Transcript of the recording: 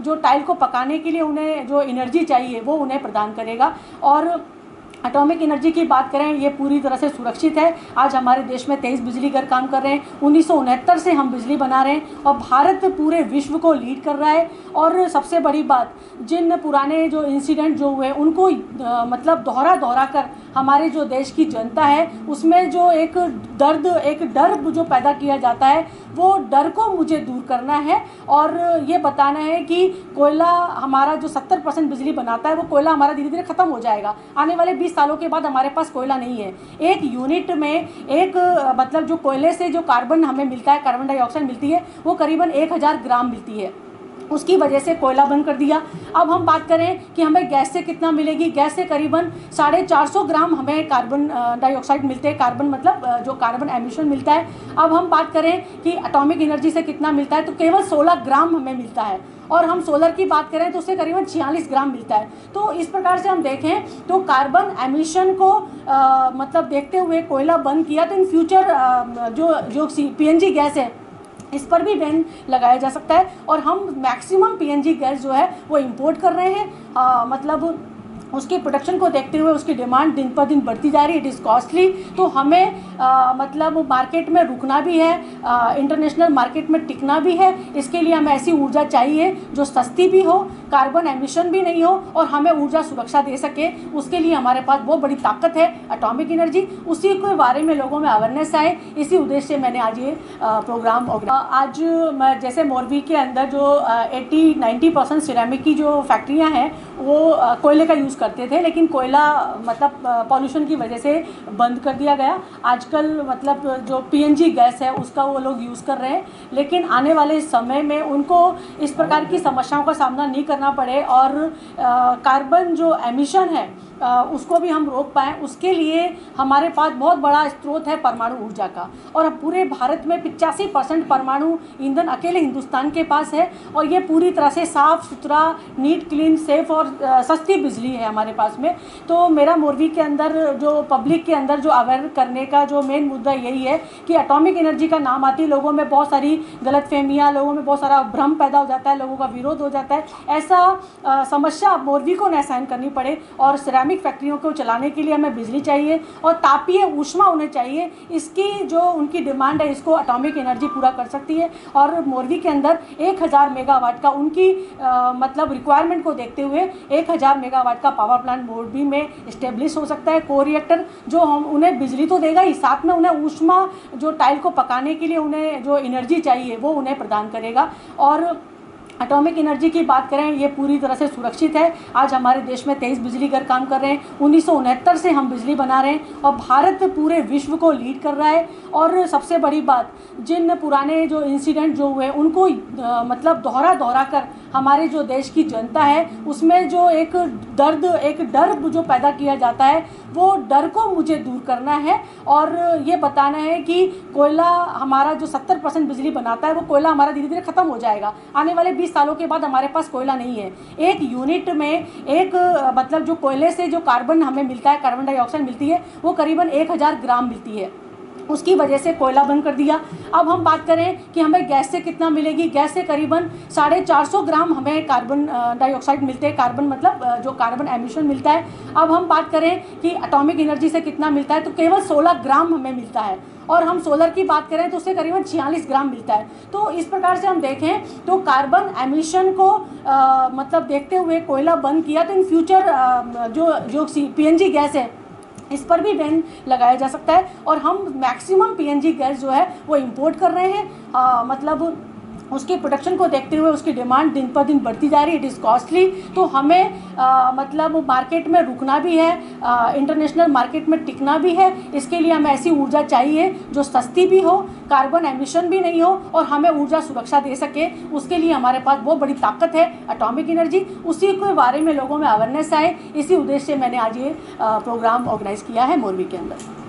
जो टाइल को पकाने के लिए उन्हें जो एनर्जी चाहिए वो उन्हें प्रदान करेगा। और एटॉमिक एनर्जी की बात करें ये पूरी तरह से सुरक्षित है। आज हमारे देश में तेईस बिजली घर काम कर रहे हैं। उन्नीस सौ उनहत्तर से हम बिजली बना रहे हैं और भारत पूरे विश्व को लीड कर रहा है। और सबसे बड़ी बात जिन पुराने जो इंसिडेंट जो हुए उनको आ, मतलब दोहरा दोहरा कर हमारे जो देश की जनता है, उसमें जो एक दर्द, एक डर जो पैदा किया जाता है, वो डर को मुझे दूर करना है और ये बताना है कि कोयला हमारा जो सत्तर परसेंट बिजली बनाता है, वो कोयला हमारा धीरे धीरे ख़त्म हो जाएगा। आने वाले बीस सालों के बाद हमारे पास कोयला नहीं है। एक यूनिट में एक मतलब जो कोयले से जो कार्बन हमें मिलता है कार्बन डाइऑक्साइड मिलती है, वो करीबन एक हज़ार ग्राम मिलती है। उसकी वजह से कोयला बंद कर दिया। अब हम बात करें कि हमें गैस से कितना मिलेगी। गैस से करीबन साढ़े चार सौ ग्राम हमें कार्बन डाइऑक्साइड मिलते हैं। कार्बन मतलब जो कार्बन एमिशन मिलता है। अब हम बात करें कि अटोमिक एनर्जी से कितना मिलता है तो केवल सोलह ग्राम हमें मिलता है। और हम सोलर की बात करें तो उससे करीबन छियालीस ग्राम मिलता है। तो इस प्रकार से हम देखें तो कार्बन एमिशन को आ, मतलब देखते हुए कोयला बंद किया तो इन फ्यूचर आ, जो जो पीएनजी गैस है इस पर भी बैन लगाया जा सकता है और हम मैक्सिमम पीएनजी गैस जो है वो इंपोर्ट कर रहे हैं। आ, मतलब उसके प्रोडक्शन को देखते हुए उसकी डिमांड दिन पर दिन बढ़ती जा रही है इट इज़ कॉस्टली तो हमें आ, मतलब मार्केट में रुकना भी है इंटरनेशनल मार्केट में टिकना भी है। इसके लिए हमें ऐसी ऊर्जा चाहिए जो सस्ती भी हो कार्बन एमिशन भी नहीं हो और हमें ऊर्जा सुरक्षा दे सके, उसके लिए हमारे पास बहुत बड़ी ताकत है अटोमिक एनर्जी उसी के बारे में लोगों में अवेयरनेस आए, इसी उद्देश्य से मैंने आज ये प्रोग्राम आज जैसे मोरबी के अंदर जो एट्टी नाइन्टी परसेंट सिरेमिक की जो फैक्ट्रियाँ हैं, वो कोयले का यूज़ करते थे, लेकिन कोयला मतलब पॉल्यूशन की वजह से बंद कर दिया गया। आजकल मतलब जो पीएनजी गैस है, उसका वो लोग यूज़ कर रहे हैं, लेकिन आने वाले समय में उनको इस प्रकार की समस्याओं का सामना नहीं करना पड़े और कार्बन जो एमिशन है उसको भी हम रोक पाएँ। उसके लिए हमारे पास बहुत बड़ा स्रोत है परमाणु ऊर्जा का। और अब पूरे भारत में पिचासी परसेंट परमाणु ईंधन अकेले हिंदुस्तान के पास है और ये पूरी तरह से साफ़ सुथरा, नीट, क्लीन, सेफ़ और सस्ती बिजली है हमारे पास में। तो मेरा मोरवी के अंदर जो पब्लिक के अंदर जो अवेयर करने का जो मेन मुद्दा यही है कि एटॉमिक एनर्जी का नाम आती लोगों में बहुत सारी गलत लोगों में बहुत सारा भ्रम पैदा हो जाता है, लोगों का विरोध हो जाता है। ऐसा समस्या मोरवी को न सहन करनी पड़े और सिरामिक फैक्ट्रियों को चलाने के लिए हमें बिजली चाहिए और तापीय ऊष्मा उन्हें चाहिए। इसकी जो उनकी डिमांड है इसको अटोमिक एनर्जी पूरा कर सकती है और मोरवी के अंदर एक हज़ार मेगावाट का उनकी आ, मतलब रिक्वायरमेंट को देखते हुए एक हज़ार मेगावाट का पावर प्लांट मोरवी में इस्टेब्लिश हो सकता है। को रिएक्टर जो हम उन्हें बिजली तो देगा ही साथ में उन्हें ऊष्मा जो टाइल को पकाने के लिए उन्हें जो एनर्जी चाहिए वो उन्हें प्रदान करेगा। और एटॉमिक एनर्जी की बात करें, ये पूरी तरह से सुरक्षित है। आज हमारे देश में तेईस बिजली घर काम कर रहे हैं। उन्नीस सौ उनहत्तर से हम बिजली बना रहे हैं और भारत पूरे विश्व को लीड कर रहा है। और सबसे बड़ी बात, जिन पुराने जो इंसिडेंट जो हुए उनको मतलब दोहरा दोहरा कर हमारे जो देश की जनता है, उसमें जो एक दर्द, एक डर जो पैदा किया जाता है, वो डर को मुझे दूर करना है। और ये बताना है कि कोयला हमारा जो सत्तर परसेंट बिजली बनाता है, वो कोयला हमारा धीरे धीरे ख़त्म हो जाएगा। आने वाले बीस सालों के बाद हमारे पास कोयला नहीं है। एक यूनिट में एक मतलब जो कोयले से जो कार्बन हमें मिलता है कार्बन डाइऑक्साइड मिलती है, वो करीबन एक हज़ार ग्राम मिलती है। उसकी वजह से कोयला बंद कर दिया। अब हम बात करें कि हमें गैस से कितना मिलेगी। गैस से करीबन साढ़े चार सौ ग्राम हमें कार्बन डाइऑक्साइड मिलते हैं। कार्बन मतलब जो कार्बन एमिशन मिलता है। अब हम बात करें कि अटोमिक एनर्जी से कितना मिलता है तो केवल सोलह ग्राम हमें मिलता है। और हम सोलर की बात करें तो उससे करीबन छियालीस ग्राम मिलता है। तो इस प्रकार से हम देखें तो कार्बन एमिशन को आ, मतलब देखते हुए कोयला बंद किया तो इन फ्यूचर आ, जो जो पीएनजी गैस है इस पर भी बैन लगाया जा सकता है और हम मैक्सिमम पीएनजी गैस जो है वो इंपोर्ट कर रहे हैं। आ, मतलब उसके प्रोडक्शन को देखते हुए उसकी डिमांड दिन पर दिन बढ़ती जा रही है। इट इज़ कॉस्टली तो हमें आ, मतलब मार्केट में रुकना भी है इंटरनेशनल मार्केट में टिकना भी है। इसके लिए हमें ऐसी ऊर्जा चाहिए जो सस्ती भी हो कार्बन एमिशन भी नहीं हो और हमें ऊर्जा सुरक्षा दे सके। उसके लिए हमारे पास बहुत बड़ी ताकत है अटोमिक एनर्जी उसी के बारे में लोगों में अवेयरनेस आए। इसी उद्देश्य से मैंने आज ये प्रोग्राम ऑर्गेनाइज़ किया है मोरवी के अंदर।